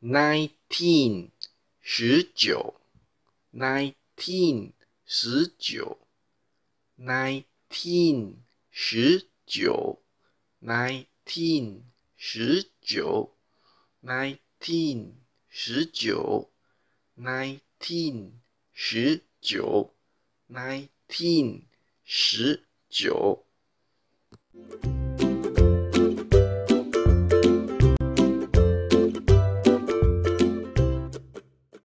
nineteen 十九 nineteen 十九 nineteen 十九 nineteen 十九 nineteen 十九 nineteen 十九 nineteen 十九